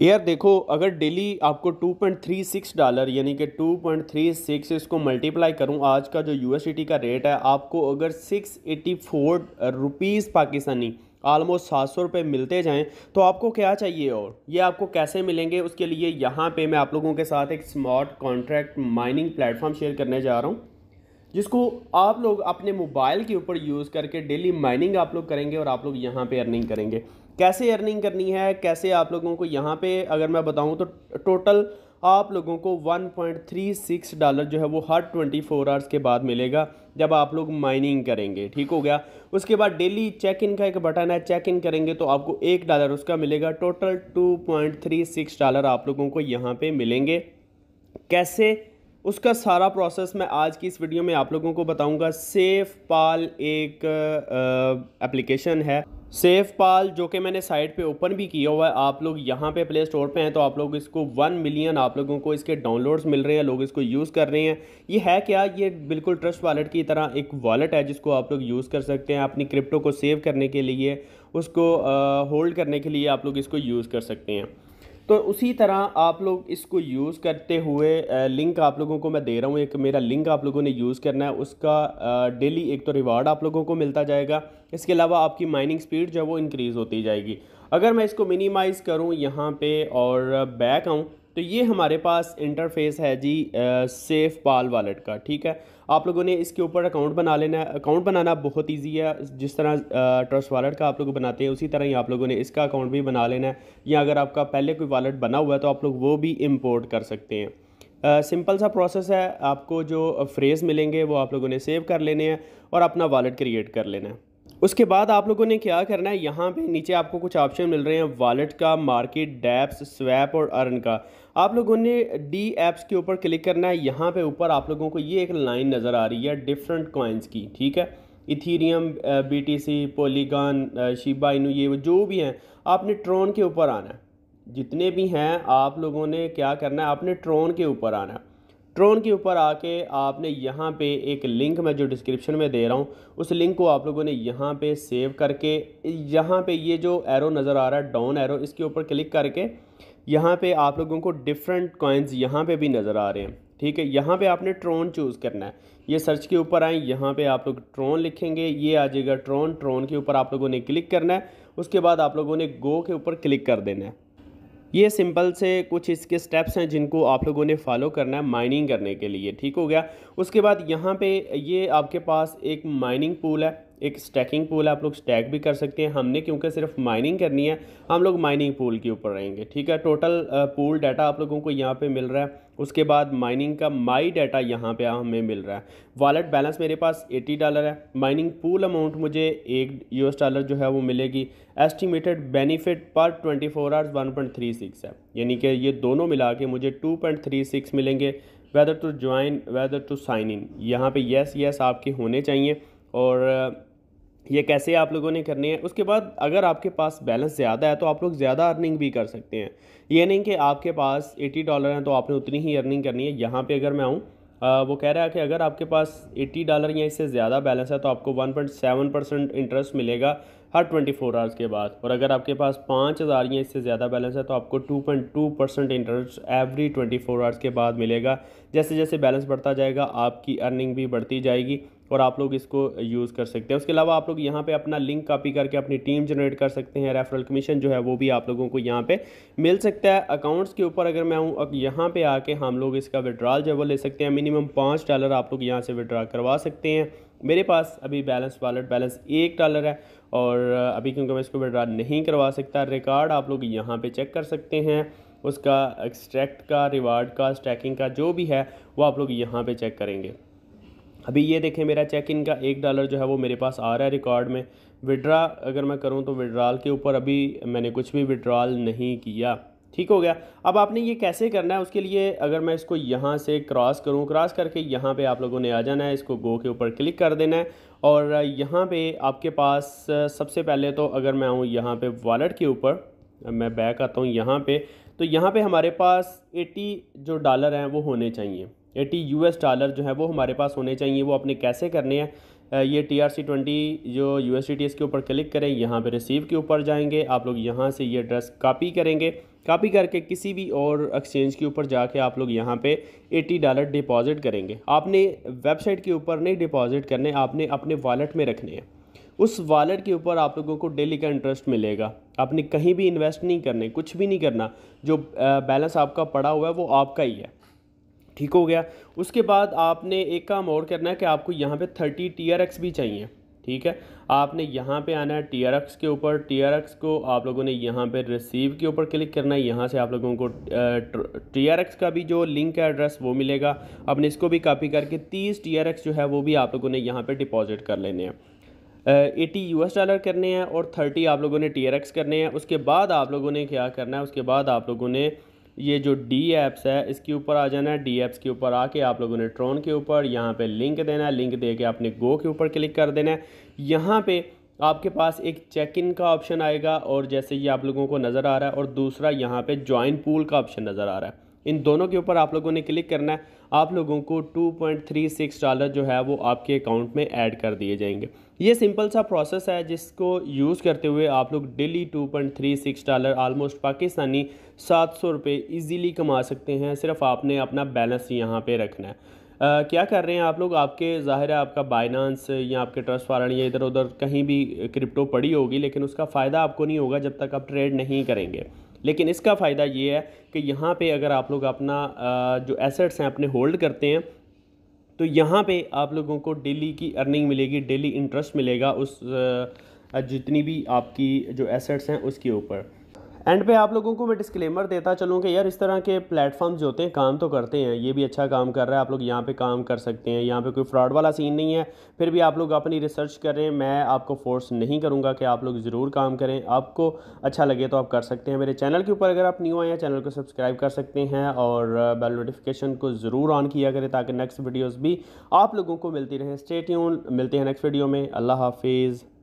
यार देखो, अगर डेली आपको 2.36 डॉलर यानी कि 2.36 इसको मल्टीप्लाई करूँ, आज का जो यू का रेट है, आपको अगर 684 रुपीस पाकिस्तानी आलमोस्ट सात सौ रुपये मिलते जाएँ तो आपको क्या चाहिए और? ये आपको कैसे मिलेंगे? उसके लिए यहाँ पे मैं आप लोगों के साथ एक smart contract mining platform share करने जा रहा हूँ। जिसको आप लोग अपने मोबाइल के ऊपर यूज़ करके डेली माइनिंग आप लोग करेंगे और आप लोग यहाँ पे अर्निंग करेंगे। कैसे अर्निंग करनी है? कैसे आप लोगों को यहाँ पे, अगर मैं बताऊँ तो टोटल आप लोगों को 1.36 डॉलर जो है वो हर 24 फोर आवर्स के बाद मिलेगा जब आप लोग माइनिंग करेंगे। ठीक हो गया? उसके बाद डेली चेक इन का एक बटन है चेक इन करेंगे तो आपको एक डॉलर उसका मिलेगा। टोटल 2.36 डॉलर आप लोगों को यहाँ पे मिलेंगे। कैसे? उसका सारा प्रोसेस मैं आज की इस वीडियो में आप लोगों को बताऊँगा। सेफ़ पाल एक एप्लीकेशन है। सेफ़ पाल जो कि मैंने साइट पे ओपन भी किया हुआ है। आप लोग यहाँ पे प्ले स्टोर पे हैं तो आप लोग इसको वन मिलियन आप लोगों को इसके डाउनलोड्स मिल रहे हैं। लोग इसको यूज़ कर रहे हैं। ये है क्या? ये बिल्कुल ट्रस्ट वॉलेट की तरह एक वॉलेट है जिसको आप लोग यूज़ कर सकते हैं अपनी क्रिप्टो को सेव करने के लिए, उसको होल्ड करने के लिए आप लोग इसको यूज़ कर सकते हैं। तो उसी तरह आप लोग इसको यूज़ करते हुए लिंक आप लोगों को मैं दे रहा हूँ। एक मेरा लिंक आप लोगों ने यूज़ करना है, उसका डेली एक तो रिवार्ड आप लोगों को मिलता जाएगा। इसके अलावा आपकी माइनिंग स्पीड जो है वो इंक्रीज़ होती जाएगी। अगर मैं इसको मिनिमाइज़ करूँ यहाँ पे और बैक आऊँ तो ये हमारे पास इंटरफेस है जी सेफ़ पाल वॉलेट का, ठीक है? आप लोगों ने इसके ऊपर अकाउंट बना लेना है। अकाउंट बनाना बहुत इजी है। जिस तरह ट्रस्ट वॉलेट का आप लोग बनाते हैं, उसी तरह ही आप लोगों ने इसका अकाउंट भी बना लेना है। या अगर आपका पहले कोई वॉलेट बना हुआ है तो आप लोग वो भी इम्पोर्ट कर सकते हैं। सिंपल सा प्रोसेस है। आपको जो फ्रेज़ मिलेंगे, वो आप लोगों ने सेव कर लेने हैं और अपना वॉलेट क्रिएट कर लेना है। उसके बाद आप लोगों ने क्या करना है? यहाँ पे नीचे आपको कुछ ऑप्शन मिल रहे हैं वॉलेट का मार्केट डैप्स स्वैप और अर्न का। आप लोगों ने डी एप्स के ऊपर क्लिक करना है। यहाँ पे ऊपर आप लोगों को ये एक लाइन नज़र आ रही है डिफरेंट कॉइन्स की, ठीक है? Ethereum B T C Polygon Shiba Inu ये जो भी हैं, आपने ट्रोन के ऊपर आना है। जितने भी हैं, आप लोगों ने क्या करना है? आपने ट्रोन के ऊपर आना है। ट्रोन के ऊपर आके आपने यहाँ पे एक लिंक मैं जो डिस्क्रिप्शन में दे रहा हूँ, उस लिंक को आप लोगों ने यहाँ पे सेव करके, यहाँ पे ये जो एरो नज़र आ रहा है डाउन एरो, इसके ऊपर क्लिक करके यहाँ पे आप लोगों को डिफरेंट कॉइन्स यहाँ पे भी नज़र आ रहे हैं। ठीक है, यहाँ पे आपने ट्रोन चूज़ करना है। ये सर्च के ऊपर आए, यहाँ पे आप लोग ट्रोन लिखेंगे, ये आ जाएगा ट्रोन ट्रोन के ऊपर आप लोगों ने क्लिक करना है, उसके बाद आप लोगों ने गो के ऊपर क्लिक कर देना है। ये सिंपल से कुछ इसके स्टेप्स हैं जिनको आप लोगों ने फॉलो करना है माइनिंग करने के लिए, ठीक हो गया? उसके बाद यहाँ पे ये आपके पास एक माइनिंग पूल है। एक स्टैकिंग पूल आप लोग स्टैक भी कर सकते हैं। हमने क्योंकि सिर्फ़ माइनिंग करनी है, हम लोग माइनिंग पूल के ऊपर रहेंगे, ठीक है? टोटल पूल डाटा आप लोगों को यहाँ पे मिल रहा है। उसके बाद माइनिंग का माई डाटा यहाँ पे हमें मिल रहा है। वॉलेट बैलेंस मेरे पास 80 डॉलर है। माइनिंग पूल अमाउंट मुझे एक यूएस डॉलर जो है वो मिलेगी। एस्टिमेटेड बेनिफिट पर 24 फोर आवर्स वन है। यानी कि ये दोनों मिला के मुझे 2.36 मिलेंगे। Whether to join whether to sign in यहाँ पे येस येस आपके होने चाहिए। और ये कैसे आप लोगों ने करनी है? उसके बाद अगर आपके पास बैलेंस ज़्यादा है तो आप लोग ज़्यादा अर्निंग भी कर सकते हैं। ये नहीं कि आपके पास 80 डॉलर हैं तो आपने उतनी ही अर्निंग करनी है। यहाँ पे अगर मैं आऊँ वो कह रहा है कि अगर आपके पास 80 डॉलर या इससे ज़्यादा बैलेंस है तो आपको 1.7 परसेंट इंटरेस्ट मिलेगा हर 24 फोर आवर्स के बाद। और अगर आपके पास पाँच हज़ार या इससे ज़्यादा बैलेंस है तो आपको 2.2 percent interest every 24 four hours के बाद मिलेगा। जैसे जैसे बैलेंस बढ़ता जाएगा, आपकी अर्निंग भी बढ़ती जाएगी। और आप लोग इसको यूज़ कर सकते हैं। उसके अलावा आप लोग यहाँ पे अपना लिंक कॉपी करके अपनी टीम जनरेट कर सकते हैं। रेफरल कमीशन जो है वो भी आप लोगों को यहाँ पे मिल सकता है। अकाउंट्स के ऊपर अगर मैं हूँ यहाँ पे आके हम लोग इसका विड्रॉल जो है वो ले सकते हैं। मिनिमम पाँच डॉलर आप लोग यहाँ से विड्रा करवा सकते हैं। मेरे पास अभी बैलेंस वॉलेट बैलेंस एक डॉलर है और अभी क्योंकि मैं इसको विड्रा नहीं करवा सकता रिकॉर्ड आप लोग यहाँ पर चेक कर सकते हैं। उसका एक्सट्रैक्ट का रिवार्ड का स्टैकिंग का जो भी है, वो आप लोग यहाँ पे चेक करेंगे। अभी ये देखें, मेरा चेक इन का एक डॉलर जो है वो मेरे पास आ रहा है रिकॉर्ड में। विड्रा अगर मैं करूँ तो विड्रॉल के ऊपर अभी मैंने कुछ भी विड्रॉल नहीं किया। ठीक हो गया। अब आपने ये कैसे करना है उसके लिए अगर मैं इसको यहाँ से क्रॉस करूँ क्रॉस करके यहाँ पे आप लोगों ने आ जाना है, इसको गो के ऊपर क्लिक कर देना है और यहाँ पे आपके पास सबसे पहले तो अगर मैं आऊँ यहाँ पे वॉलेट के ऊपर, मैं बैक आता हूँ यहाँ पे तो यहाँ पे हमारे पास 80 जो डॉलर हैं वो होने चाहिए। एटी यू डॉलर जो है वो हमारे पास होने चाहिए, वो अपने कैसे करने हैं? ये टी आर सी ट्वेंटी जो यू एस टी के ऊपर क्लिक करें, यहाँ पे रिसीव के ऊपर जाएँगे। आप लोग यहाँ से ये एड्रेस कॉपी करेंगे। कापी करके किसी भी और एक्सचेंज के ऊपर जाके आप लोग यहाँ पे 80 डॉलर डिपॉजिट करेंगे। आपने वेबसाइट के ऊपर नहीं डिपॉजिट करने, आपने अपने वॉलेट में रखने हैं। उस वॉलेट के ऊपर आप लोगों को डेली का इंटरेस्ट मिलेगा। आपने कहीं भी इन्वेस्ट नहीं करने, कुछ भी नहीं करना। जो बैलेंस आपका पड़ा हुआ है, वो आपका ही है। ठीक हो गया। उसके बाद आपने एक काम और करना है कि आपको यहाँ पे थर्टी टी आर एक्स भी चाहिए, ठीक है? आपने यहाँ पे आना है टी आर एक्स के ऊपर। टी आर एक्स को आप लोगों ने यहाँ पे रिसीव के ऊपर क्लिक करना है। यहाँ से आप लोगों को टी आर एक्स का भी जो लिंक है एड्रेस वो मिलेगा। आपने इसको भी कॉपी करके तीस टी आर एक्स जो है वो भी आप लोगों ने यहाँ पे डिपॉजिट कर लेने हैं। एटी यू एस डॉलर करने हैं और थर्टी आप लोगों ने टी आर एक्स करने हैं। उसके बाद आप लोगों ने क्या करना है? उसके बाद आप लोगों ने ये जो डी एप्स है, इसके ऊपर आ जाना है। डी एप्स के ऊपर आके आप लोगों ने ट्रोन के ऊपर यहाँ पे लिंक देना है। लिंक दे के आपने गो के ऊपर क्लिक कर देना है। यहाँ पे आपके पास एक चेक इन का ऑप्शन आएगा और जैसे ये आप लोगों को नज़र आ रहा है और दूसरा यहाँ पे ज्वाइन पूल का ऑप्शन नज़र आ रहा है। इन दोनों के ऊपर आप लोगों ने क्लिक करना है। आप लोगों को 2.36 डॉलर जो है वो आपके अकाउंट में ऐड कर दिए जाएँगे। ये सिंपल सा प्रोसेस है जिसको यूज़ करते हुए आप लोग डेली 2.36 डॉलर आलमोस्ट पाकिस्तानी सात सौ रुपये ईजीली कमा सकते हैं। सिर्फ़ आपने अपना बैलेंस यहाँ पे रखना है। आ, क्या कर रहे हैं आप लोग? आपके ज़ाहिर है आपका बाइनांस या आपके ट्रस्ट फारण या इधर उधर कहीं भी क्रिप्टो पड़ी होगी लेकिन उसका फ़ायदा आपको नहीं होगा जब तक आप ट्रेड नहीं करेंगे। लेकिन इसका फ़ायदा ये है कि यहाँ पे अगर आप लोग अपना जो एसेट्स हैं अपने होल्ड करते हैं तो यहाँ पे आप लोगों को डेली की अर्निंग मिलेगी, डेली इंटरेस्ट मिलेगा उस जितनी भी आपकी जो एसेट्स हैं उसके ऊपर। एंड पे आप लोगों को मैं डिस्क्लेमर देता चलूँ कि यार इस तरह के प्लेटफॉर्म्स जो होते हैं, काम तो करते हैं। ये भी अच्छा काम कर रहा है, आप लोग यहाँ पे काम कर सकते हैं। यहाँ पे कोई फ्रॉड वाला सीन नहीं है। फिर भी आप लोग अपनी रिसर्च करें मैं आपको फोर्स नहीं करूँगा कि आप लोग ज़रूर काम करें। आपको अच्छा लगे तो आप कर सकते हैं। मेरे चैनल के ऊपर अगर आप न्यू आए हैं चैनल को सब्सक्राइब कर सकते हैं और बेल नोटिफिकेशन को ज़रूर ऑन किया करें ताकि नेक्स्ट वीडियोज़ भी आप लोगों को मिलती रहें। स्टेट्यून मिलते हैं नेक्स्ट वीडियो में। अल्लाह हाफिज़।